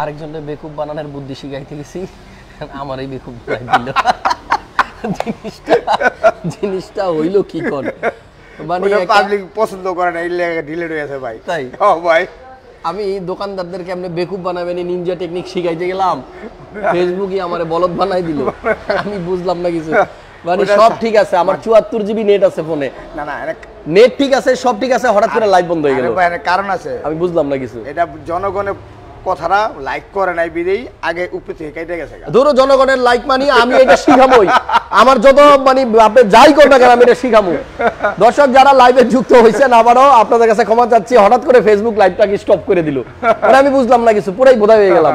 আরেকজনের বেকুব বানানোর বুদ্ধি শিখাইতে গেছি আমার এই বেকুব বানাই দিল। জিনিসটা জিনিসটা হইল কি কর মানে পাবলিক পছন্দ করে না এই ডিলেট হয়ে আছে ভাই। তাই? ও ভাই। আমি দোকানদারদেরকে আপনি বেকুব বানাবেন নিনজা টেকনিক শিখাইতে গেলাম। ফেসবুকে আমারে বলদ বানাই দিল। আমি বুঝলাম না কিছু। মানে সব ঠিক আছে আমার চুয়াত্তর জিবি নেট আছে ফোনে। না না নেট ঠিক আছে সব ঠিক আছে হঠাৎ করে লাইভ বন্ধ হয়ে গেল। কারণ আছে। আমি বুঝলাম না কিছু। এটা জনগণের কথাটা লাইক করে নাই বিদেই আগে উপরে থেকে কেটে গেছে ধরো জনগণের লাইক মানি আমি এটা শিখামই। আমার যত মানে আপনি যাই কেন আমি এটা শিখামু। দর্শক যারা লাইভে যুক্ত হয়েছেন আবারও আপনাদের কাছে ক্ষমা চাচ্ছি। হঠাৎ করে ফেসবুক লাইভটাকে স্টপ করে দিল। মানে আমি বুঝলাম না কিছু পুরাই বোধা হয়ে গেলাম।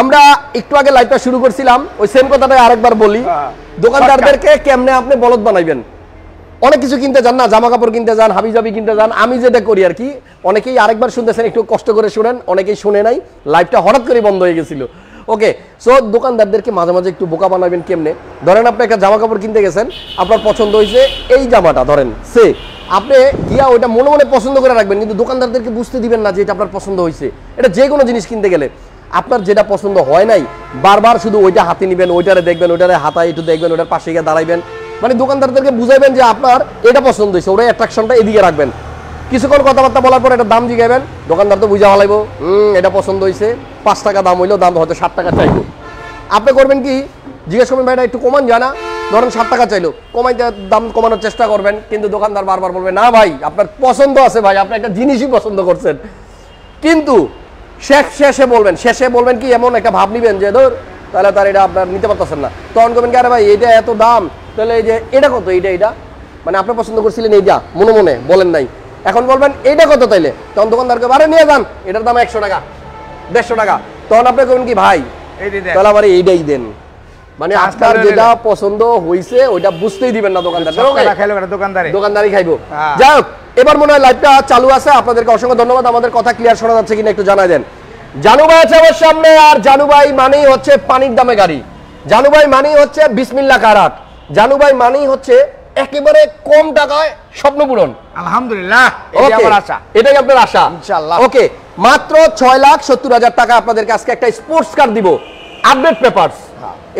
আমরা একটু আগে লাইভটা শুরু করছিলাম ওই সেম কথাটা আরেকবার বলি। হ্যাঁ। দোকানদারদেরকে কেমনে আপনি বলদ বানাইবেন? অনেক কিছু কিনতে যান না জামা কাপড় কিনতে যান হাবি জাবি কিনতে যান, আমি যেটা করি আর কি, অনেকেই আরেকবার শুনতেছেন, একটু কষ্ট করে শুনেন, অনেকেই শুনে নাই লাইভটা হঠাৎ করে বন্ধ হয়ে গেছিল। ওকে সো দোকানদারদেরকে মাঝে মাঝে একটু বোকা বানাবেন কেমনে? ধরেন আপনি একটা জামা কাপড় কিনতে গেছেন, আপনার পছন্দ হয়েছে এই জামাটা, ধরেন, সে। আপনি গিয়া ওইটা মনে মনে পছন্দ করে রাখবেন, কিন্তু দোকানদারদেরকে বুঝতে দিবেন না যে এটা আপনার পছন্দ হয়েছে। এটা যে কোনো জিনিস কিনতে গেলে। আপনার যেটা পছন্দ হয় নাই, বারবার শুধু ওইটা হাতে নিবেন, ওইটারে দেখবেন, ওইটারে হাতায় একটু দেখবেন, ওইটার পাশে গিয়ে দাঁড়াইবেন। মানে দোকানদারদেরকে বুঝাইবেন যে আপনার এটা পছন্দ হয়েছে ওরা অ্যাট্রাকশনটা এদিকে রাখবেন। কিছুক্ষণ কথাবার্তা বলার পর এটা দাম জিগাইবেন, দোকানদার তো বুঝা হুম, এটা পছন্দ হয়েছে, পাঁচ টাকা দাম হইল দাম হয়তো ষাট টাকা চাইব। আপনি করবেন কি, জিজ্ঞেস করবেন ভাইটা একটু কমান জানা। ধরেন ষাট টাকা চাইলো কমাই দাম কমানোর চেষ্টা করবেন, কিন্তু দোকানদার বারবার বলবে, না ভাই, আপনার পছন্দ আছে ভাই, আপনি একটা জিনিসই পছন্দ করছেন। কিন্তু শেষ, শেষে বলবেন শেষে বলবেন কি, এমন একটা ভাব নিবেন যে, ধর, তাহলে তার এটা আপনার নিতে পারতেছেন না। তখন করবেন কি, আরে ভাই, এটা এত দাম তাহলে এই যে এটা কত? এইটা এটা মানে আপনি পছন্দ করছিলেন এইটা মনে মনে বলেন নাই। এখন বলবেন এইটা কত তাইলে? তখন দোকানদারকে আরে নিয়ে যান এটার দাম একশো টাকা দেড়শো টাকা। তখন আপনি করবেন কি ভাই। তাহলে আমার এইটাই দেন। মানে আপনার যেটা পছন্দ হয়েছে ওইটা বুঝতেই দিবেন না দোকানদার সব টাকা খাইলো কেন? দোকানদারে। দোকানদারি খাইবো। হ্যাঁ। যাই হোক এবার মনে হয় লাইভটা চালু আছে আপনাদেরকে অসংখ্য ধন্যবাদ। আমাদের কথা ক্লিয়ার শোনা যাচ্ছে কিনা একটু জানাই দেন। জানু ভাই আছে আমার সামনে আর জানু ভাই মানেই হচ্ছে পানির দামে গাড়ি। জানু ভাই মানেই হচ্ছে বিসমিল্লা কারাট জানু ভাই মানেই হচ্ছে একেবারে কম টাকায় স্বপ্ন পূরণ। আলহামদুলিল্লাহ এটাই আপনার আশা? ইনশাআল্লাহ। ওকে মাত্র ছয় লাখ সত্তর হাজার টাকা আপনাদেরকে আজকে একটা স্পোর্টস কার দিব। আপডেট পেপারস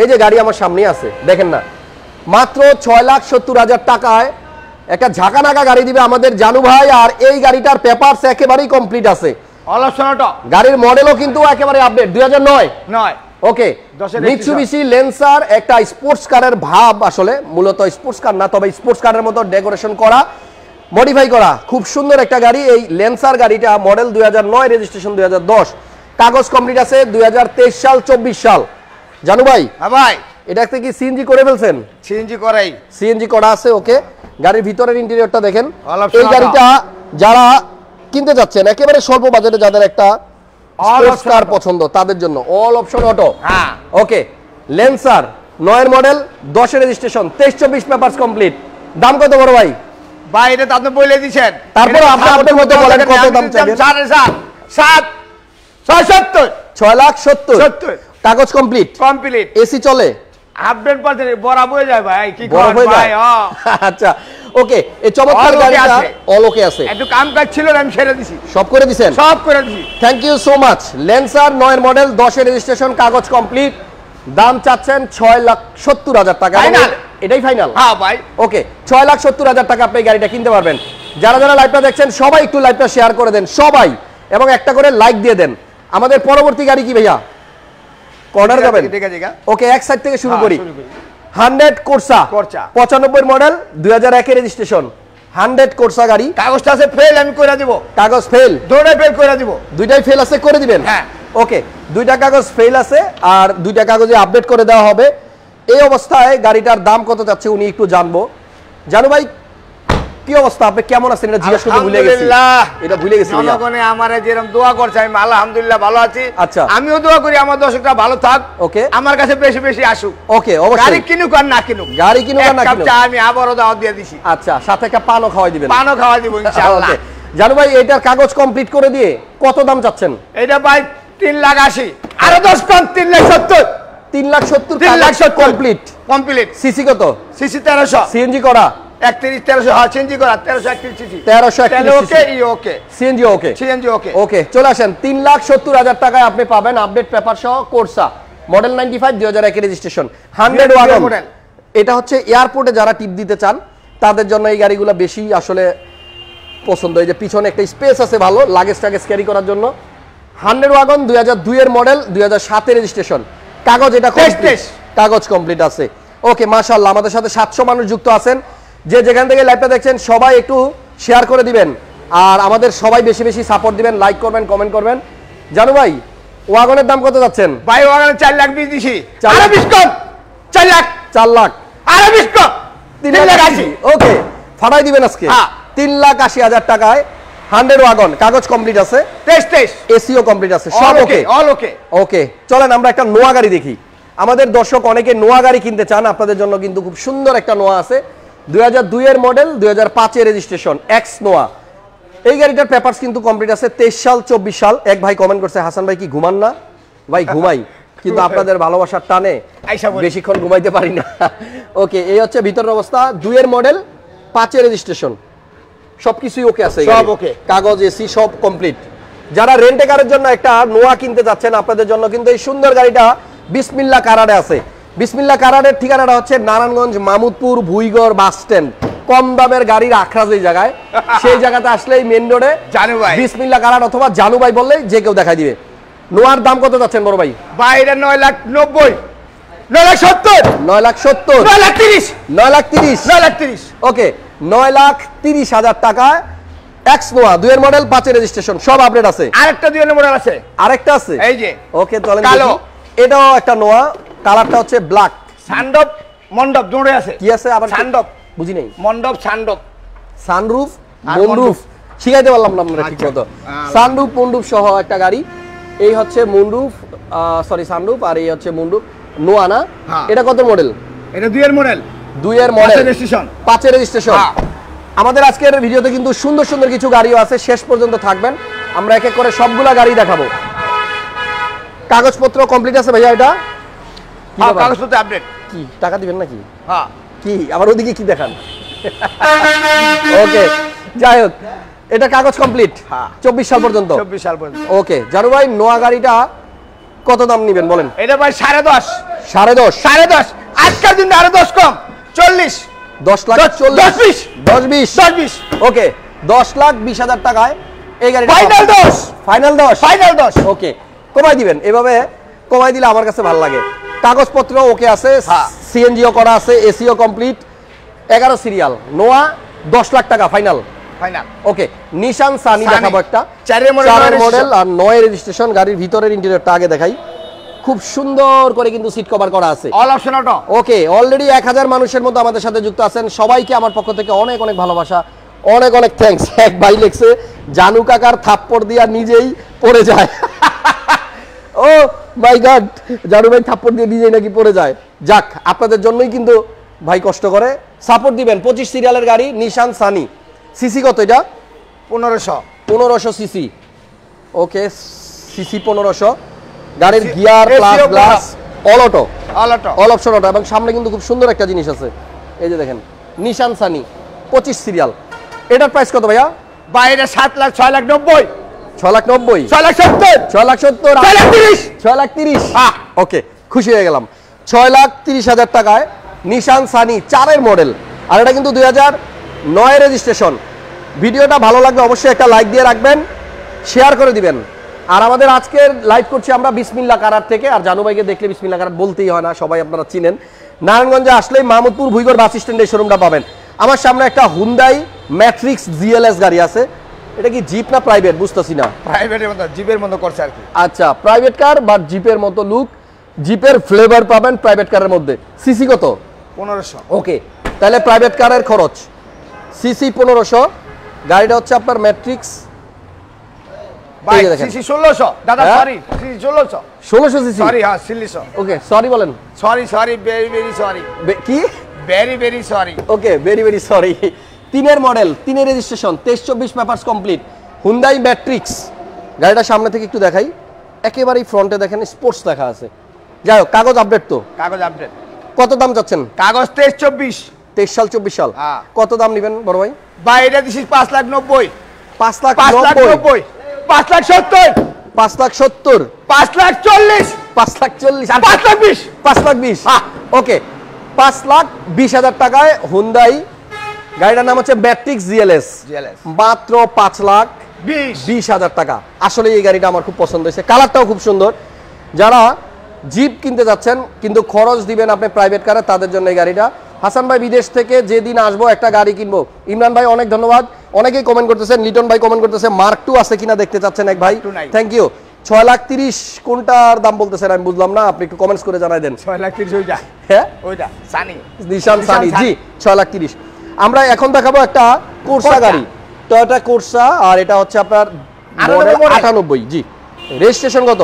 এই যে গাড়ি আমার সামনে আছে দেখেন না। মাত্র ছয় লাখ সত্তর হাজার টাকায় একটা ঝাঁকানাকা গাড়ি দিবে আমাদের জানু ভাই আর এই গাড়িটার পেপারস একেবারেই কমপ্লিট আছে। গাড়ির মডেলও কিন্তু একেবারে আপডেট দুই হাজার নয়। নয়। ওকে মিৎসুবিশি লেন্সার একটা স্পোর্টস কারের ভাব আসলে মূলত স্পোর্টস কার না তবে স্পোর্টস কারের মতো ডেকোরেশন করা মডিফাই করা। খুব সুন্দর একটা গাড়ি এই লেন্সার গাড়িটা মডেল দুই রেজিস্ট্রেশন দুই কাগজ কমপ্লিট আছে দুই সাল চব্বিশ সাল। জানু ভাই হ্যাঁ ভাই। এটা একটা কি সিএনজি করে ফেলছেন? সিএনজি করাই। সিএনজি করা আছে ওকে। গাড়ির ভিতরের ইন্টেরিয়রটা দেখেন। এই গাড়িটা যারা কিনতে যাচ্ছেন একেবারে স্বল্প বাজেটে যাদের একটা স্পোর্টস কার পছন্দ তাদের জন্য। অল অপশন অটো হ্যাঁ। ওকে লেন্সার নয়ের মডেল দশের রেজিস্ট্রেশন তেইশ চব্বিশ পেপার্স কমপ্লিট দাম কত বড় ভাই? ভাই এটা আপনি বলে দিছেন তারপরে আপনার মতো বলেন কত দাম চাইবেন? সাড়ে সাত সাত ছয় সত্তর। ছয় লাখ সত্তর। সত্তর। কাগজ কমপ্লিট কমপ্লিট এসি চলে? আপডেট পাচ্ছে বরাব হয়ে যায় ভাই কি হয়ে ভাই আচ্ছা ওকে এই চমৎকার গাড়িটা আছে। অল ওকে আছে। একটু কাম কাজ ছিল আমি ছেড়ে দিছি। সব করে দিছেন? সব করে দিছি। Thank you so much Lancer নয়ের মডেল দশের রেজিস্ট্রেশন কাগজ কমপ্লিট দাম চাচ্ছেন ছয় লাখ সত্তর হাজার টাকা। এটাই ফাইনাল হ্যাঁ ভাই। ওকে ছয় লাখ সত্তর হাজার টাকা আপনি গাড়িটা কিনতে পারবেন। যারা যারা লাইভটা দেখছেন সবাই একটু লাইভটা শেয়ার করে দেন সবাই। এবং একটা করে লাইক দিয়ে দেন। আমাদের পরবর্তী গাড়ি কি ভাইয়া? কর্নার যাবেন? ওকে এক সাইড থেকে শুরু হ্যাঁ, শুরু করি। Hundred Corsa. কোর্সা। পঁচানব্বই মডেল দুই হাজার একের রেজিস্ট্রেশন হান্ড্রেড কোর্সা গাড়ি। কাগজটা আছে ফেল আমি করে দিব। কাগজ ফেল দুটাই ফেল করে দিব। দুইটাই ফেল আছে করে দিবেন? হ্যাঁ। ওকে দুইটা কাগজ ফেল আছে আর দুইটা কাগজে আপডেট করে দেওয়া হবে। এই অবস্থায় গাড়িটার দাম কত যাচ্ছে উনি একটু জানব। জানো ভাই কি অবস্থা? আপনি কেমন আছেন? এটা জিজ্ঞেস করতে ভুলে গেছি। এটা ভুলে গেছি জনগণে আমারে যেরকম দোয়া করছে আমি আলহামদুলিল্লাহ ভালো আছি। আচ্ছা। আমিও দোয়া করি আমার দর্শকরা ভালো থাক। ওকে। আমার কাছে বেশি বেশি আসুক। ওকে গাড়ি কিনুক আর না কিনুক। গাড়ি কিনুক আর না কিনুক। আমি আবারও দাওয়াত দিয়ে দিছি। আচ্ছা সাথে একটা পানও খাওয়াই দিবেন। পানও খাওয়া দিব ইনশাআল্লাহ। জানো ভাই এটার কাগজ কমপ্লিট করে দিয়ে কত দাম চাচ্ছেন? এটা ভাই তিন লাখ আশি। আরও দশ পান তিন লাখ সত্তর। তিন লাখ সত্তর তিন লাখ সত্তর। কমপ্লিট কমপ্লিট সিসি কত? সিসি তেরোশো। সিএনজি করা। একত্রিশ তেরোশো হ্যাঁ চেঞ্জি করা তেরোশো একত্রিশ সিসি। 1331 ওকে ই okay CNG okay CNG okay okay চলে আসেন। তিন লাখ সত্তর হাজার টাকায় আপনি পাবেন আপডেট পেপার সহ কোর্সা মডেল নাইনটি ফাইভ দুই হাজার একের রেজিস্ট্রেশন হান্ড্রেড ওয়াগন এটা হচ্ছে এয়ারপোর্টে যারা টিপ দিতে চান তাদের জন্য এই গাড়িগুলো বেশি আসলে পছন্দ। এই যে পিছনে একটা স্পেস আছে ভালো লাগেজ টাগেজ ক্যারি করার জন্য। হান্ড্রেড ওয়াগন দুই হাজার দুইয়ের মডেল দুই হাজার সাতের রেজিস্ট্রেশন কাগজ এটা। কাগজ কমপ্লিট আছে। ওকে মাশাল্লাহ আমাদের সাথে সাতশো মানুষ যুক্ত আছেন। যে যেখান থেকে লাইভটা দেখছেন সবাই একটু শেয়ার করে দিবেন। আর আমাদের সবাই বেশি বেশি সাপোর্ট দিবেন লাইক করবেন কমেন্ট করবেন। জানু ভাই ওয়াগনের দাম কত যাচ্ছেন? ভাই ওখানে চার লাখ বিশ দিছি। চার লাখ। বিশ কম চার লাখ। চার লাখ। আরও বিশ কম তিন লাখ আশি। ওকে ফাটাই দিবেন আজকে। হ্যাঁ। তিন লাখ আশি হাজার টাকায় হান্ড্রেড ওয়াগন কাগজ কমপ্লিট আছে। তেইশ তেইশ। এসিও কমপ্লিট আছে সব ওকে ওকে অল ওকে ওকে চলেন আমরা একটা নোয়া গাড়ি দেখি। আমাদের দর্শক অনেকে নোয়া গাড়ি কিনতে চান আপনাদের জন্য কিন্তু খুব সুন্দর একটা নোয়া আছে। দুই দুইয়ের মডেল দুই পাঁচের রেজিস্ট্রেশন এক্স নোয়া এই গাড়িটার পেপারস কিন্তু কমপ্লিট আছে তেইশ সাল চব্বিশ সাল। এক ভাই কমেন্ট করছে হাসান ভাই কি ঘুমান না? ভাই ঘুমাই। কিন্তু আপনাদের ভালোবাসার টানে বেশিক্ষণ ঘুমাইতে পারি না। ওকে এই হচ্ছে ভিতরের অবস্থা। দুইয়ের মডেল পাঁচের রেজিস্ট্রেশন সবকিছুই ওকে আছে সব okay। কাগজ এসি সব কমপ্লিট যারা রেন্টে কারের জন্য একটা নোয়া কিনতে যাচ্ছেন আপনাদের জন্য কিন্তু এই সুন্দর গাড়িটা বিসমিল্লা কারাডে আছে। বিসমিল্লা কারাডের ঠিকানাটা হচ্ছে নারায়ণগঞ্জ মামুদপুর ভুইগড় বাস স্ট্যান্ড। কম দামের গাড়ির আখড়া যেই জায়গায়। সেই জায়গাতে আসলেই মেন রোডে বিসমিল্লা কারাড অথবা জানু ভাই বললেই যে কেউ দেখাই দিবে। নোয়ার দাম কত যাচ্ছেন বড় ভাই? এটা নয় লাখ নব্বই। নয় লাখ সত্তর। নয় লাখ সত্তর। নয় লাখ তিরিশ। নয় লাখ তিরিশ। নয় লাখ তিরিশ। ওকে নয় লাখ তিরিশ হাজার টাকায় এক্স নোয়া দুয়ের মডেল পাঁচের রেজিস্ট্রেশন সব আপডেট আছে। আরেকটা আছে। আরেকটা আছে? এই যে। ওকে তাহলে কালো। এটাও একটা নোয়া কালারটা হচ্ছে ব্ল্যাক সান্ডব মণ্ডপ জোরে আছে। কি আছে? আবার সান্ডব। বুঝি নাই। মণ্ডপ সান্ডব। সানরুফ আর মুন্ডুফ শিখাইতে পারলাম না আমরা ঠিক আচ্ছা। মতো। আহ, সানরুফ মুন্ডুফ সহ একটা গাড়ি। এই হচ্ছে মুন্ডুফ সরি সানরুফ আর এই হচ্ছে মুন্ডুফ নোয়া না হ্যাঁ। এটা কত মডেল এটা দুইয়ের মডেল দুইয়ের মডেল রেজিস্ট্রেশন পাঁচের রেজিস্ট্রেশন হ্যাঁ। আমাদের আজকের ভিডিওতে কিন্তু সুন্দর সুন্দর কিছু গাড়িও আছে। শেষ পর্যন্ত থাকবেন। আমরা এক এক করে সবগুলা গাড়ি দেখাবো। কাগজপত্র কমপ্লিট আছে ভাইয়া এটা? হ্যাঁ? কাগজপত্র আপডেট কি টাকা দিবেন নাকি? হ্যাঁ। কি আবার ওদিকে কি দেখান? ওকে যাই হোক এটা কাগজ কমপ্লিট হ্যাঁ। চব্বিশ সাল পর্যন্ত। চব্বিশ সাল পর্যন্ত। ওকে জানু ভাই নোয়া গাড়িটা কত দাম নিবেন বলেন? এটা ভাই সাড়ে দশ। সাড়ে দশ? সাড়ে দশ। আজকের দিন আরও দশ কম। চল্লিশ। দশ লাখ দশ- চল্লিশ বিশ। দশ বিশ। দশ বিশ। ওকে দশ লাখ বিশ হাজার টাকায় এই গাড়িটা ফাইনাল দশ। ফাইনাল দশ? ফাইনাল দশ। ওকে কমাই দিবেন। এভাবে কমাই দিলে আমার কাছে ভালো লাগে। কাগজপত্র ওকে আছে হ্যাঁ। সিএনজিও করা আছে এসিও কমপ্লিট এগারো সিরিয়াল নোয়া দশ লাখ টাকা final final okay Nissan Sunny Sunny. দেখাবো একটা। চারের model, চারের নয় মডেল আর নয় রেজিস্ট্রেশন গাড়ির ভিতরের ইন্টেরিয়রটা আগে দেখাই। খুব সুন্দর করে কিন্তু সিট কভার করা আছে। All option auto okay already এক হাজার মানুষের মতো আমাদের সাথে যুক্ত আছেন। সবাইকে আমার পক্ষ থেকে অনেক অনেক ভালোবাসা। অনেক অনেক থ্যাঙ্কস এক ভাই লেখছে জানু কাকার থাপ্পড় দিয়া নিজেই পড়ে যায়। ও মাই গড জানু ভাই থাপ্পড় দিয়ে নিজেই নাকি পড়ে যায়। যাক আপনাদের জন্যই কিন্তু ভাই কষ্ট করে। সাপোর্ট দিবেন পঁচিশ সিরিয়ালের গাড়ি নিশান সানি। সিসি কত এটা? পনেরোশো। পনেরোশো সিসি। ওকে সিসি পনেরোশো। গাড়ির gear plus glass all auto all auto all option auto এবং সামনে কিন্তু খুব সুন্দর একটা জিনিস আছে। এই যে দেখেন নিশান সানি পঁচিশ সিরিয়াল। এটার প্রাইস কত ভাইয়া? বাইরে সাত লাখ ছয় লাখ নব্বই। ছ লাখ নব্বই। ছয় লাখ সত্তর। ছয় লাখ সত্তর। ছয় লাখ তিরিশ। ছয় লাখ তিরিশ। ওকে খুশি হয়ে গেলাম। ছয় লাখ তিরিশ হাজার টাকায় নিশান সানি চারের মডেল আর এটা কিন্তু দুই হাজার নয় রেজিস্ট্রেশন ভিডিওটা ভালো অবশ্যই একটা লাইক দিয়ে রাখবেন শেয়ার করে দিবেন। আর আমাদের আজকের লাইভ করছি আমরা বিসমিল্লা কারার থেকে। আর জানু ভাইকে দেখলে বিসমিল্লা কারার বলতেই হয় না সবাই আপনারা চিনেন। নারায়ণগঞ্জে আসলেই মাহমুদপুর ভুইগড় বাস স্ট্যান্ডে শোরুমটা পাবেন। আমার সামনে একটা হুন্দাই ম্যাট্রিক্স জিএলএস গাড়ি আছে। এটা কি জিপ না প্রাইভেট বুঝতেছি না। প্রাইভেটের মতো জিপের মতো করছে আর কি। আচ্ছা প্রাইভেট কার বা জিপের মতো লুক জিপের ফ্লেভার পাবেন প্রাইভেট কারের মধ্যে। সিসি কত? পনেরোশো। ওকে তাহলে প্রাইভেট কারের খরচ। সিসি পনেরোশো গাড়িটা হচ্ছে আপনার ম্যাট্রিক্স হ্যাঁ? সরি সিসি ষোলোশো। ষোলোশো সিসি সরি হ্যাঁ ষোলোশো। ওকে সরি বলেন। Sorry sorry very very sorry কি? Very very sorry okay very very sorry তিনের মডেল তিনের রেজিস্ট্রেশন তেইশ চব্বিশ পেপার্স কমপ্লিট হুন্দাই ম্যাট্রিক্স গাড়িটা সামনে থেকে একটু দেখাই একেবারেই ফ্রন্টে দেখেন স্পোর্টস লেখা আছে যাই হোক কাগজ আপডেট তো কাগজ আপডেট কত দাম চাচ্ছেন কাগজ তেইশ চব্বিশ তেইশ সাল চব্বিশ সাল হ্যাঁ। কত দাম নেবেন বড় ভাই বাইরে দিছিস পাঁচ লাখ নব্বই পাঁচ লাখ পাঁচ লাখ নব্বই পাঁচ লাখ সত্তর পাঁচ লাখ সত্তর পাঁচ লাখ চল্লিশ পাঁচ লাখ চল্লিশ পাঁচ লাখ বিশ পাঁচ লাখ বিশ হ্যাঁ। ওকে পাঁচ লাখ বিশ হাজার টাকায় হুন্দাই গাড়িটার নাম হচ্ছে ম্যাট্রিক্স জিএলএস মাত্র পাঁচ লাখ বিশ। হাজার টাকা। আসলে এই গাড়িটা আমার খুব পছন্দ হয়েছে। কালারটাও খুব সুন্দর। যারা জিপ কিনতে যাচ্ছেন কিন্তু খরচ দিবেন আপনি প্রাইভেট কারে তাদের জন্য এই গাড়িটা। হাসান ভাই বিদেশ থেকে যেদিন আসব একটা গাড়ি কিনবো। ইমরান ভাই অনেক ধন্যবাদ। অনেকেই কমেন্ট করতেছেন লিটন ভাই কমেন্ট করতেছে মার্ক টু আছে কিনা দেখতে চাচ্ছেন এক ভাই। থ্যাংক ইউ ছয় লাখ তিরিশ কোনটার দাম বলতেছেন আমি বুঝলাম না আপনি একটু কমেন্টস করে জানাই দেন। ছয় লাখ তিরিশ ওইটা। হ্যাঁ? ওইটা সানি নিশান সানি জি ছয় লাখ তিরিশ। আমরা এখন দেখাবো একটা কোর্সা। গাড়ি। টয়োটা কোর্সা আর এটা হচ্ছে আপনার আটানব্বই জি। রেজিস্ট্রেশন কত?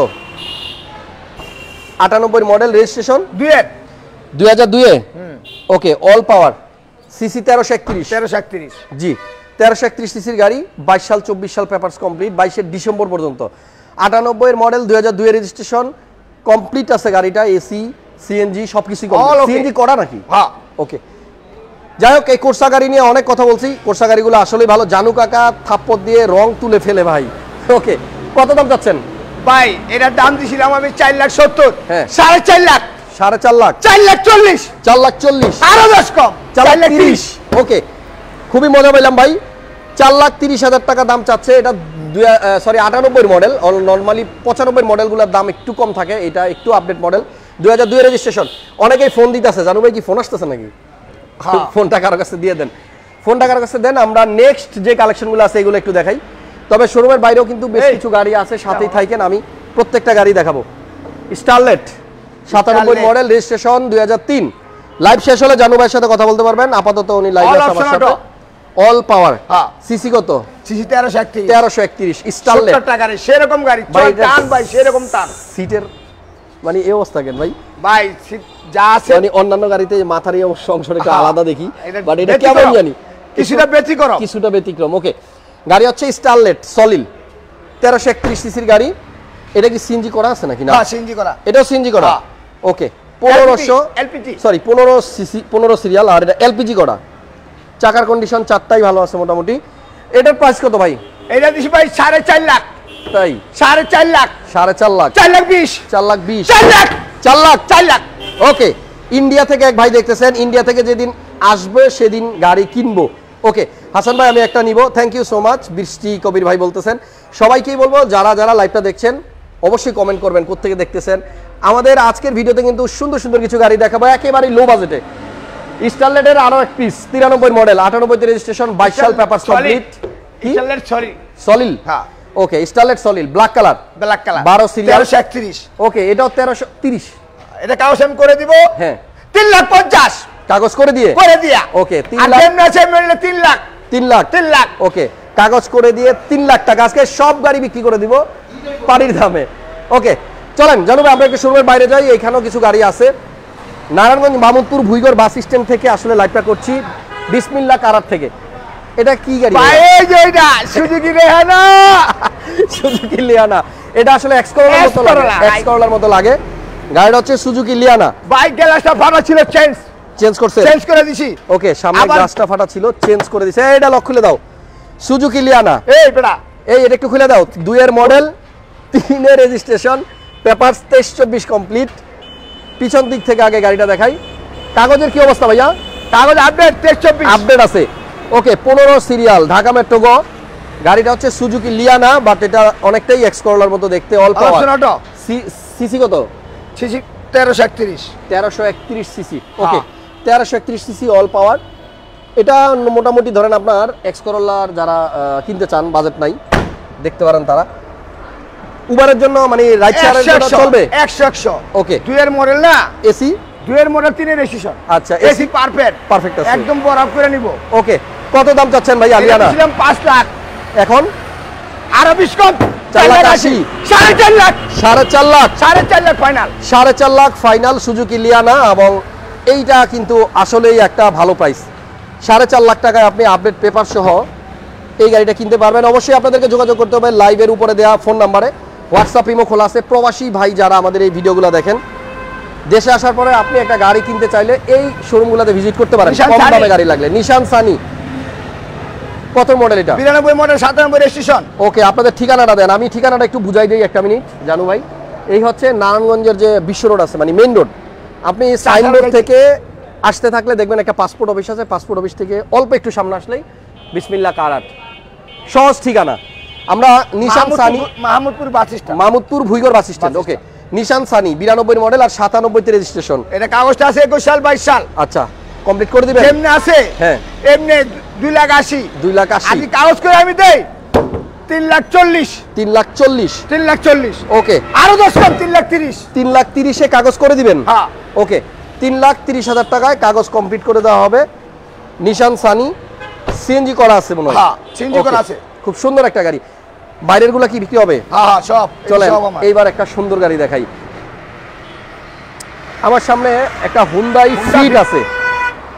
আটানব্বই মডেল রেজিস্ট্রেশন দুয়ের দুই হাজার দুয়ে ওকে অল পাওয়ার সিসি তেরোশো একত্রিশ। তেরোশো একত্রিশ। জি তেরোশো একত্রিশ সিসির গাড়ি বাইশ সাল চব্বিশ সাল পেপারস কমপ্লিট বাইশের ডিসেম্বর পর্যন্ত। আটানব্বইয়ের মডেল দুই হাজার দুইয়ের রেজিস্ট্রেশন কমপ্লিট আছে গাড়িটা এসি সিএনজি সব কিছুই সিএনজি করা নাকি? হ্যাঁ। ওকে যাই হোক এই কোর্সা গাড়ি নিয়ে অনেক কথা বলছি। কোর্সা গাড়িগুলো আসলেই ভালো। জানু কাকা থাপ্পর দিয়ে রং তুলে ফেলে ভাই। ওকে কত দাম চাচ্ছেন? ভাই এটার দাম দিছিলাম আমি চার লাখ সত্তর। হ্যাঁ। সাড়ে চার লাখ। সাড়ে চার লাখ। চার লাখ চল্লিশ। চার লাখ চল্লিশ। আরও দশ কম। চার লাখ তিরিশ। ওকে খুবই মজা পেলাম ভাই। চার লাখ তিরিশ হাজার টাকা দাম চাচ্ছে। এটা সরি আটানব্বই মডেল নর্মালি পঁচানব্বই মডেলগুলোর দাম একটু কম থাকে। এটা একটু আপডেট মডেল দুই হাজার দুই রেজিস্ট্রেশন অনেকেই ফোন দিতেছে। জানু ভাই কি ফোন আসতেছে নাকি। ফোনটা কারোর কাছে দিয়ে দেন। ফোনটা কারোর কাছে দেন আমরা নেক্সট যে কালেকশনগুলো আছে এগুলো একটু দেখাই। তবে শোরুমের বাইরেও কিন্তু বেশ কিছু গাড়ি আছে সাথেই থাকেন আমি। প্রত্যেকটা গাড়ি দেখাবো। স্টারলেট সাতানব্বই মডেল রেজিস্ট্রেশন দুই হাজার তিন। লাইভ শেষ হলে জানু ভাইয়ের সাথে কথা বলতে পারবেন। আপাতত উনি লাইভ আমার সাথে। অল পাওয়ার হ্যাঁ। সিসি কত? সিসি তেরোশো একত্রিশ। তেরোশো একত্রিশ। স্টারলেট সত্তর টাকার সেরকম গাড়ি। টান ভাই সেরকম টান। সিটের মানে এই অবস্থা কেন ভাই? ভাই যা আছে মানে অন্যান্য গাড়িতে মাথার এই অংশটা একটু হ্যাঁ। আলাদা দেখি বাট এটা ব্যতিক্রম। কেমন জানি? কিছুটা বেশি করো কিছুটা ব্যতিক্রম ওকে গাড়ি হচ্ছে স্টারলেট সলিল তেরোশো একত্রিশ সিসির গাড়ি। এটা কি সিএনজি করা আছে নাকি? না। হ্যাঁ সিএনজি করা। এটাও সিএনজি করা? হ্যাঁ। ওকে পনেরোশো এলপিজি সরি পনেরো সিসি পনেরো সিরিয়াল আর এটা এলপিজি করা। চাকার কন্ডিশন চারটাই ভালো আছে মোটামুটি। এটার প্রাইস কত ভাই? এটা দিছি ভাই সাড়ে চার লাখ। তাই? সাড়ে চার লাখ। সাড়ে চার লাখ। চার লাখ বিশ। চার লাখ বিশ। চার লাখ। চার লাখ। চার লাখ। ওকে ইন্ডিয়া থেকে এক ভাই দেখতেছেন ইন্ডিয়া থেকে যেদিন আসবে সেদিন গাড়ি কিনবো। ওকে হাসান ভাই আমি একটা নিব। থ্যাংক ইউ সো মাচ বৃষ্টি কবির ভাই বলতেছেন। সবাইকেই বলব যারা যারা লাইভটা দেখছেন অবশ্যই কমেন্ট করবেন কোথেকে দেখতেছেন। আমাদের আজকের ভিডিওতে কিন্তু সুন্দর সুন্দর কিছু গাড়ি দেখাবো একেবারে লো বাজেটে স্টারলেটের আরও এক পিস তিরানব্বই মডেল আটানব্বইতে রেজিস্ট্রেশন বাইশ সাল পেপার সরি সলিল হ্যাঁ। ওকে স্টারলেট সলিল black colour black colour 12 serial। তেরোশো একত্রিশ। ওকে এটাও তেরোশো তিরিশ। এটা কাগজ আমি করে দিব? হ্যাঁ। তিন লাখ পঞ্চাশ। কাগজ করে দিয়ে? করে দিয়া। তিন আর লাখ- যেমনি আছে মিললে তিন লাখ। তিন লাখ। তিন লাখ। ওকে কাগজ করে দিয়ে তিন লাখ টাকা। আজকে সব গাড়ি বিক্রি করে দিব পানির দামে। ওকে চলেন জানো আমরা একটু শোরুমের বাইরে যাই। এখানেও কিছু গাড়ি আছে। নারায়ণগঞ্জ মামুদপুর ভুইগড় বাস স্ট্যান্ড থেকে আসলে লাইভটা করছি। বিসমিল্লা কারার থেকে। এটা কি গাড়ি? ভাই এই যে ওইটা সুজুকি রেহানা সুজুকি লিয়ানা এটা আসলে এক্স করলার মতো লাগে। Corolla, এক্স করলার মতো লাগে। গাড়িটা হচ্ছে সুজুকি লিয়ানা বাইক গ্লাসটা ফাটা ছিল চেঞ্জ চেঞ্জ করছে? চেঞ্জ করে দিছি। ওকে সামনে গ্লাসটা ফাটা ছিল চেঞ্জ করে দিছে। এটা লক খুলে দাও। সুজুকি লিয়ানা এই বেটা। এই এটা একটু খুলে দাও। দুইয়ের মডেল তিনের রেজিস্ট্রেশন পেপার তেইশ চব্বিশ কমপ্লিট পিছন দিক থেকে আগে গাড়িটা দেখাই। কাগজের কি অবস্থা ভাইয়া? কাগজ আপডেট তেইশ চব্বিশ। আপডেট আছে। ওকে পনেরো সিরিয়াল ঢাকা মেট্রো গ গাড়িটা হচ্ছে সুজুকি লিয়ানা বাট এটা অনেকটাই এক্স করলার মতো দেখতে অল্প সিসি কত? সিসি তেরোশো একত্রিশ। তেরোশো একত্রিশ সিসি ওকে হ্যাঁ। তেরোশো একত্রিশ সিসি অল পাওয়ার এটা মোটামুটি ধরেন আপনার এক্স করোলার যারা কিনতে চান বাজেট নাই দেখতে পারেন তারা। উবারের জন্য মানে রাইড শেয়ারের জন্য চলবে? একশো একশো। ওকে দুইয়ের মডেল না? এসি দুইয়ের মডেল তিনের রেজিস্ট্রেশন আচ্ছা এসি পারফেক্ট পারফেক্ট আছে। একদম বরফ করে নিব। ওকে কত দাম চাচ্ছেন ভাই আলিয়ানা? ছিলাম পাঁচ লাখ। এখন? আরও বিশ কম। চার লাখ আশি। সাড়ে চার লাখ। সাড়ে চার লাখ? সাড়ে চার লাখ ফাইনাল সাড়ে চার লাখ ফাইনাল সুজুকি লিয়ানা এবং এইটা কিন্তু আসলেই একটা ভালো প্রাইস সাড়ে চার লাখ টাকায় আপনি আপডেট পেপার সহ এই গাড়িটা কিনতে পারবেন। অবশ্যই আপনাদেরকে যোগাযোগ করতে হবে। লাইভের উপরে দেওয়া ফোন নাম্বারে হোয়াটসঅ্যাপ ইমো খোলা আছে। প্রবাসী ভাই যারা আমাদের এই ভিডিওগুলো দেখেন দেশে আসার পরে আপনি একটা গাড়ি কিনতে চাইলে এই শোরুমগুলোতে ভিজিট করতে পারেন। কম দামে গাড়ি লাগলে। নিশান সানি। কত মডেল এটা? বিরানব্বই মডেল সাতানব্বই রেজিস্ট্রেশন ওকে আপনাদের ঠিকানাটা দেন। আমি ঠিকানাটা একটু বুঝাই দিই একটা মিনিট জানু ভাই। এই হচ্ছে নারায়ণগঞ্জের যে বিশ্ব রোড আছে মানে মেইন রোড আপনি সাইনবোর্ড গেছে। থেকে আসতে থাকলে দেখবেন একটা পাসপোর্ট অফিস আছে। পাসপোর্ট অফিস থেকে অল্প একটু সামনে আসলেই বিসমিল্লা কারাট সহজ ঠিকানা। আমরা Nissan Sunny Mahmudpur bus stand Mamudpur Bhuigarh bus stand okay. Nissan Sunny বিরানব্বই মডেল আর সাতানব্বইতে রেজিস্ট্রেশন এটা কাগজটা আছে একুশ সাল বাইশ সাল। আচ্ছা কমপ্লিট করে দিবেন? এমনি আছে হ্যাঁ। এমনি দুই লাখ আশি। দুই লাখ আশি। আজকে কাগজ করে আমি দেই তিন লাখ চল্লিশ। তিন লাখ চল্লিশ। তিন লাখ চল্লিশ। ওকে আরও দশ কম তিন লাখ তিরিশ। তিন লাখ তিরিশে কাগজ করে দিবেন? হ্যাঁ। ওকে তিন লাখ তিরিশ হাজার টাকায় কাগজ কমপ্লিট করে দেওয়া হবে। নিশান সানি সিএনজি করা আছে মনে হয়? হ্যাঁ, করা আছে। খুব সুন্দর একটা গাড়ি। বাইরেরগুলা কি বিক্রি হবে? হ্যাঁ হ্যাঁ সব সব এইবার একটা সুন্দর গাড়ি দেখাই। আমার সামনে একটা হুন্ডাই ফিট আছে।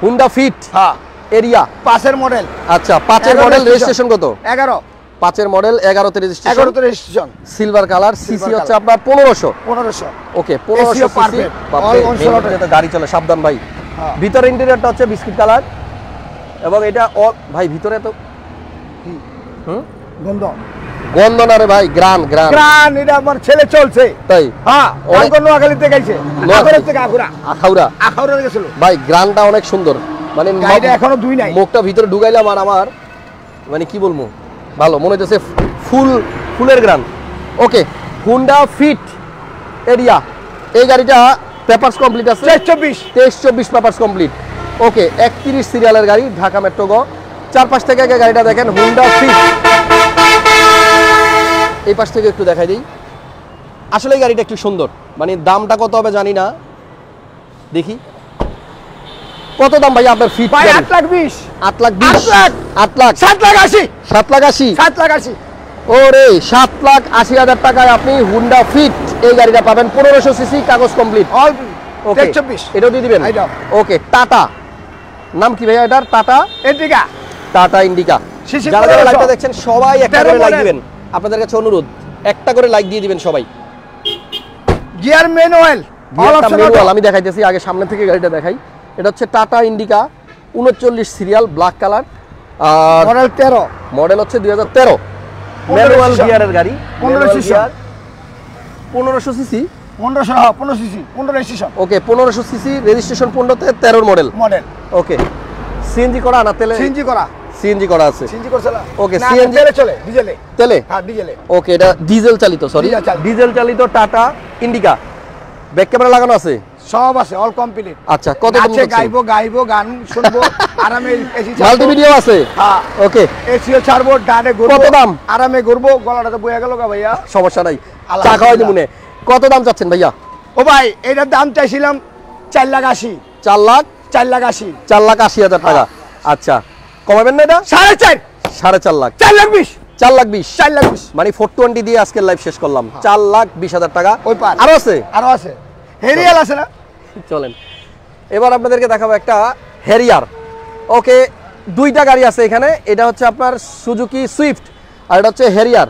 হুন্ডা ফিট হ্যাঁ। এরিয়া। পাঁচের মডেল। আচ্ছা পাঁচের মডেল রেজিস্ট্রেশন কত? এগারো। পাঁচের মডেল এগারোতে রেজিস্ট্রেশন এগারোতে রেজিস্ট্রেশন সিলভার কালার সিসি হচ্ছে আপনার পনেরোশো। পনেরোশো। ওকে পনেরোশো। গাড়ি চলে সাবধান ভাই। হ্যাঁ। ভিতরে ইন্টেরিয়রটা হচ্ছে বিস্কিট কালার এবং এটা ভাই ভিতরে তো হুম? গন্ধ। গন্ধ না রে ভাই গ্রান গ্রান। গ্রান এটা আমার ছেলে চলছে। তাই? হ্যাঁ অনেক- নোয়াখালীতে গেছে গেছিল ভাই গ্রানটা অনেক সুন্দর। মানে গাড়িটা এখনও দুই নাই। মুখটা ভিতরে ঢুকাইলাম আর আমার মানে কি বলব? ভালো মনে হচ্ছে ফুল ফুলের গ্রান। Okay Honda Fit Aria. এই গাড়িটা পেপারস কমপ্লিট আছে? চব্বিশ। তেইশ চব্বিশ পেপারস কমপ্লিট। ওকে একত্রিশ সিরিয়ালের গাড়ি ঢাকা মেট্রো গ। চার পাঁচ থেকে গাড়িটা দেখেন হুন্ডা ফিট। এই পাশ থেকে একটু দেখাই দিই। আসলে এই গাড়িটা একটু সুন্দর। মানে দামটা কত হবে জানি না। দেখি। কত দাম ভাই আপনার ফিট ভাই আট লাখ বিশ। আট লাখ বিশ? আট লাখ। আট লাখ। সাত লাখ আশি। সাত লাখ আশি? সাত লাখ আশি। ওরে সাত লাখ আশি হাজার টাকায় আপনি হুন্ডা ফিট এই গাড়িটা পাবেন। পনেরোশো সিসি কাগজ কমপ্লিট অল ওকে তেইশ চব্বিশ এটাও দিয়ে দিবেন? ওকে টাটা নাম কি ভাইয়া এটার? টাটা এদিকা টাটা ইন্ডিকা যারা যারা। লাইভটা দেখছেন সবাই একটা করে লাইক দিবেন। আপনাদের কাছে অনুরোধ একটা করে লাইক দিয়ে দিবেন সবাই। গিয়ার ম্যানুয়াল manual আমি দেখাইতেছি আগে সামনে থেকে গাড়িটা দেখাই। এটা হচ্ছে টাটা ইন্ডিকা উনচল্লিশ সিরিয়াল ব্ল্যাক কালার আর মডেল তেরো। মডেল হচ্ছে দুই হাজার তেরো। ম্যানুয়াল গিয়ারের গাড়ি পনেরো সিসি। পনেরোশো সিসি পনেরোশো হ্যাঁ পনেরো সিসি পনেরো রেজিস্ট্রেশন ওকে পনেরোশো সিসি রেজিস্ট্রেশন পনেরোতে তেরোর মডেল মডেল ওকে সিএনজি করা না তেলে সিএনজি করা। সিএনজি করা আছে। সিএনজি না, CNG তেলে চলে ডিজেলে তেলে? হ্যাঁ ডিজেলে ওকে এটা ডিজেল চালিত সরি ডিজেল চালিত। টাটা ইন্ডিকা ব্যাক ক্যামেরা লাগানো আছে? সব আছে অল কমপ্লিট আচ্ছা কত আছে গাইবো গাইবো গান শুনব আরামে এসি আছে? হ্যাঁ। ওকে এসিও ছাড়বো ডানে ঘুরবো কত দাম? আরামে ঘুরবো গলাটা তো বয়ে গেল গা ভাইয়া। সমস্যা নাই। চা। খাওয়াই দিমুনে। কত দাম চাচ্ছেন ভাইয়া? ও ভাই এটার দাম চাইছিলাম চার লাখ আশি। চার লাখ? চার লাখ আশি। চার লাখ আশি হাজার টাকা। আচ্ছা। কমাবেন না এটা? সাড়ে চার। সাড়ে চার লাখ। চার লাখ বিশ। চার লাখ বিশ। চার লাখ বিশ। মানে ফোর টোয়েন্টি দিয়ে আজকের লাইভ শেষ করলাম। চার লাখ বিশ হাজার টাকা। ওই পার। আরও আছে? আরও আছে। হেরিয়াল আছে না? চলেন। এবার আপনাদেরকে দেখাবো একটা হ্যারিয়ার ওকে দুইটা গাড়ি আছে এখানে। এটা হচ্ছে আপনার সুজুকি সুইফট আর এটা হচ্ছে হ্যারিয়ার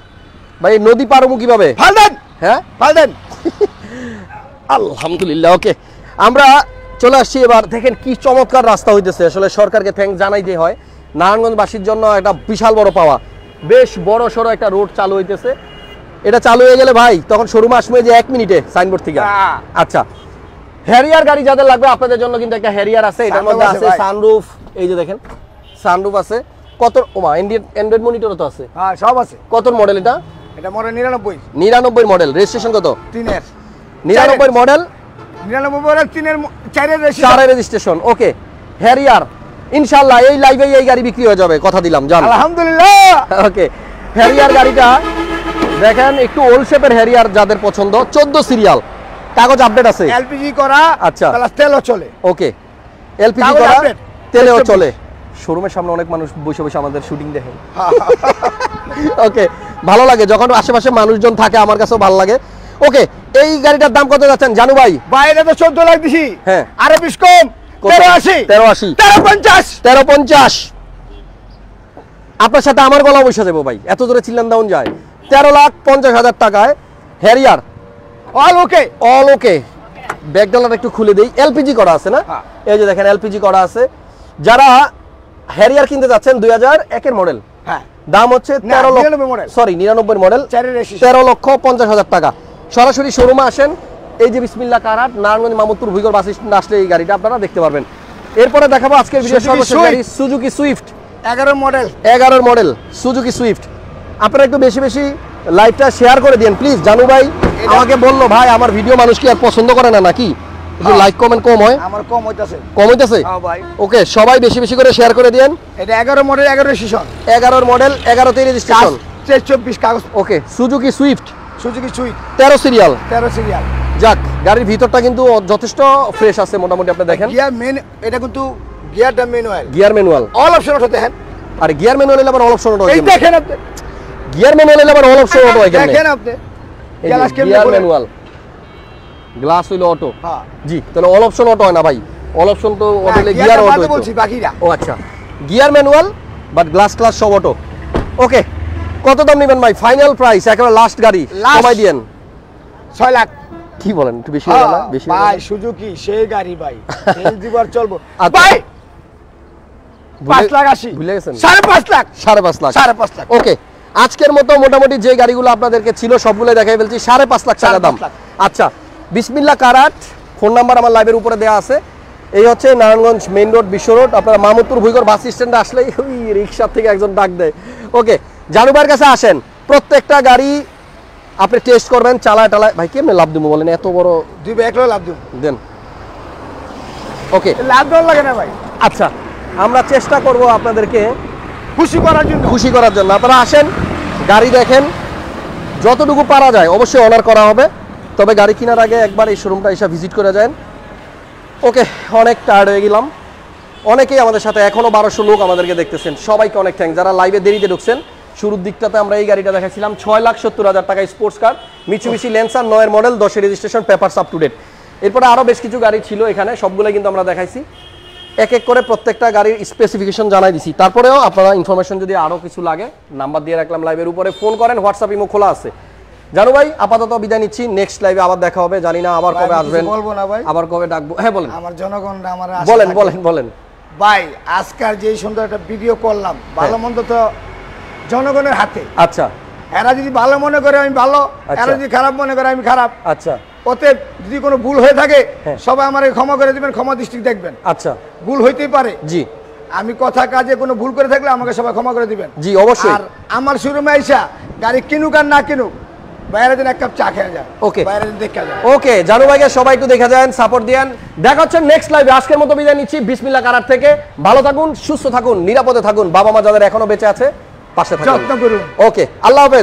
ভাই নদী পার হব কীভাবে? ফালদেন! হ্যাঁ? ফালদেন! আলহামদুলিল্লাহ ওকে। আমরা চলে আসছি এবার। দেখেন কি চমৎকার রাস্তা হইতেছে। আসলে সরকারকে থ্যাংক জানাই জানাইতে হয়। নারায়ণগঞ্জবাসীর জন্য একটা বিশাল বড় পাওয়া। বেশ বড় সড়ো একটা রোড চালু হইতেছে। এটা চালু হয়ে গেলে ভাই তখন শোরুম আসবে যে এক মিনিটে সাইনবোর্ড থেকে। আচ্ছা হ্যারিয়ার গাড়ি যাদের লাগবে আপনাদের জন্য কিন্তু একটা হ্যারিয়ার আছে এটার মধ্যে আছে সানরুফ এই যে দেখেন সানরুফ আছে। কত ওমা অ্যান্ড্রয়েড মনিটরও তো আছে। হ্যাঁ সব আছে। কত মডেল এটা? এটা মডেল নিরানব্বই। নিরানব্বই মডেল রেজিস্ট্রেশন কত? তিনের। নিরানব্বই মডেল নিরানব্বই মডেল তিনের ম- চারের রেশি চারের রেজিস্ট্রেশন ওকে হ্যারিয়ার ইনশাল্লাহ এই লাইভে এই গাড়ি বিক্রি হয়ে যাবে কথা দিলাম জান। আলহামদুলিল্লাহ। ওকে হ্যারিয়ার গাড়িটা দেখেন একটু ওল্ড শেপের হ্যারিয়ার যাদের পছন্দ চোদ্দ সিরিয়াল কাগজ আপডেট আছে? এলপিজি করা আচ্ছা। তেলও চলে। ওকে এলপিজি করা। তেলেও চলে। শোরুমের সামনে অনেক মানুষ বসে বসে আমাদের শুটিং দেখে ওকে ভালো লাগে যখন আশেপাশে মানুষজন থাকে আমার কাছেও ভালো লাগে। ওকে এই গাড়িটার দাম কত যাচ্ছেন? জানু ভাই? বাইরে তো চোদ্দ লাখ দিছি। হ্যাঁ। আরও বিশ কম? তেরো আশি। তেরো আশি। তেরো পঞ্চাশ। তেরো পঞ্চাশ। আপনার সাথে আমার গলা বসে যাব ভাই। এত দূরে চিল্লান দাউন যায়। তেরো লাখ পঞ্চাশ হাজার টাকায় Harrier. All okay all okay back ডালাটা একটু খুলে দেই। এলপিজি করা আছে না? হ্যাঁ। এই যে দেখেন এলপিজি করা আছে। যারা হ্যারিয়ার কিনতে যাচ্ছেন দুই হাজার একের মডেল। হ্যাঁ। দাম হচ্ছে তেরো 99 model। সরি নিরানব্বই মডেল। তেরো লক্ষ পঞ্চাশ হাজার টাকা। সরাসরি শোরুমে আসেন। এই যে বিসমিল্লা কারাট নারায়ণগঞ্জ মামুদপুর ভুইগর বাস স্ট্যান্ড আসলে এই গাড়িটা আপনারা দেখতে পারবেন। এরপরে দেখাবো আজকের ভিডিও সর্বশেষ গাড়ি সুজুকি সুইফট। এগারো মডেল। এগারোর মডেল সুজুকি সুইফট। আপনারা একটু বেশি বেশি লাইভটা শেয়ার করে দিন প্লিজ জানু ভাই আমাকে বলল ভাই আমার ভিডিও মানুষ কি আর পছন্দ করে না নাকি? একটু হ্যাঁ। লাইক কমেন্ট কম হয়। আমার কম হইতাছে। কম হইতেছে? হ্যাঁ ভাই। ওকে সবাই বেশি বেশি করে শেয়ার করে দিন এটা এগারো মডেল এগারো রেজিস্ট্রেশন এগারোর মডেল এগারোতে রেজিস্ট্রেশন তেইশ চব্বিশ কাগজ। Okay Suzuki Swift. Suzuki Swift তেরো সিরিয়াল তেরো সিরিয়াল যাক গাড়ির ভিতরটা কিন্তু যথেষ্ট ফ্রেশ আছে মোটামুটি আপনি দেখেন। গিয়ার মেন এটা কিন্তু গিয়ারটা manual gear manual all option ওঠে দেখেন আর গিয়ার ম্যানুয়াল এলে আবার অল অপশন অটো এই দেখেন আপনি। গিয়ার ম্যানুয়াল এলে আবার অল অপশন অটো হয় কেমনে? দেখেন আপনি। গিয়ার ম্যানুয়াল গ্লাস হইল অটো হ্যাঁ। জি তাহলে অল অপশন অটো হয় না ভাই। অল অপশন তো অটো গিয়ারটা গিয়ার অটো বলছি বাকিরা। ও আচ্ছা। Gear manual but glass class সব অটো ওকে কত দাম নেবেন ভাই? ফাইনাল প্রাইস একেবারে লাস্ট গাড়ি। কমাই দিয়েন। ছয় লাখ। কি বলেন? একটু বেশি না? হ্যাঁ, বেশি ভাই সুজুকি সেই গাড়ি ভাই। তেল দিবার চলবো। আচ্ছা। ভাই! ভুলে- পাঁচ লাখ আশি। ভুলে গেছেন? সাড়ে পাঁচ লাখ। সাড়ে পাঁচ লাখ। সাড়ে পাঁচ লাখ। ওকে। আজকের মতো মোটামুটি যে গাড়িগুলো আপনাদেরকে ছিল সবগুলো দেখাই ফেলছি। সাড়ে পাঁচ লাখ টাকা দাম। আচ্ছা বিসমিল্লা কারাট ফোন নাম্বার আমার লাইভের উপরে দেওয়া আছে। এই হচ্ছে Narayanganj main road Bishwa road. আপনারা মামুদপুর ভুইগর বাস স্ট্যান্ডে আসলেই ওই রিক্সার থেকে একজন ডাক দেয়। ওকে জানুবার কাছে আসেন। প্রত্যেকটা গাড়ি আপনি টেস্ট করবেন চালায় টালায়। ভাই কেমনে লাভ দেবো বলেন? এত বড় দুই ব্যাগ লাভ দিব। দেন। ওকে লাভ দেওয়ার লাগে না ভাই। আচ্ছা আমরা চেষ্টা করব আপনাদেরকে খুশি করার জন্য। খুশি করার জন্য। আপনারা আসেন গাড়ি দেখেন। যতটুকু পারা যায় অবশ্যই অনার করা হবে। তবে গাড়ি কেনার আগে একবার এই শোরুমটা এসে ভিজিট করে যান। ওকে অনেক টায়ার্ড হয়ে গেলাম। অনেকেই আমাদের সাথে এখনও বারোশো লোক আমাদেরকে দেখতেছেন। সবাইকে অনেক থ্যাংক যারা লাইভে দেরিতে ঢুকছেন শুরুর দিকটাতে আমরা এই গাড়িটা দেখাচ্ছিলাম ছয় লাখ সত্তর হাজার টাকা স্পোর্টস কার মিচুমিচি লেন্সার নয়ের মডেল দশের registration papers up to date এরপরে আরও বেশ কিছু গাড়ি ছিল এখানে সবগুলো কিন্তু আমরা দেখাইছি। এক এক করে প্রত্যেকটা গাড়ির স্পেসিফিকেশন জানাই দিছি। তারপরেও আপনারা ইনফরমেশন যদি আরও কিছু লাগে নাম্বার দিয়ে রাখলাম লাইভের উপরে ফোন করেন হোয়াটসঅ্যাপ ইমো খোলা আছে। জানো ভাই আপাতত বিদায় নিচ্ছি। নেক্সট লাইভে আবার দেখা হবে। জানি না আবার কবে আসবেন। বলব না ভাই। আবার কবে ডাকবো? হ্যাঁ বলেন। আমার জনগণ আমার বলেন বলেন বলেন। ভাই আজকাল যে সুন্দর একটা ভিডিও করলাম ভালো মন্দ তো জনগণের হাতে। আচ্ছা। এরা যদি ভালো মনে করে আমি ভালো। আচ্ছা। এরা যদি খারাপ মনে করে আমি খারাপ। আচ্ছা। ওতে যদি কোনো ভুল হয়ে থাকে হ্যাঁ। সবাই আমাকে ক্ষমা করে দিবেন ক্ষমা দৃষ্টি দেখবেন। আচ্ছা। ভুল হইতেই পারে। জি। আমি কথা কাজে কোনো ভুল করে থাকলে আমাকে সবাই ক্ষমা করে দিবেন। জি অবশ্যই। আর আমার শোরুমে আইসা গাড়ি কিনুক আর না কিনুক বাইরে দিন এক কাপ চা খেয়ে যায়। Okay. বাইরে দিন দেখে যায়। ওকে জানু ভাইকে সবাই একটু দেখা যান সাপোর্ট দিয়েন। দেখা হচ্ছে নেক্সট লাইভে আজকের মতো বিদায় নিচ্ছি। বিসমিল্লা কারার থেকে। ভালো থাকুন সুস্থ থাকুন নিরাপদে থাকুন। বাবা মা যাদের এখনও বেঁচে আছে পাশে থাকুন ওকে আল্লাহ হাফেজ।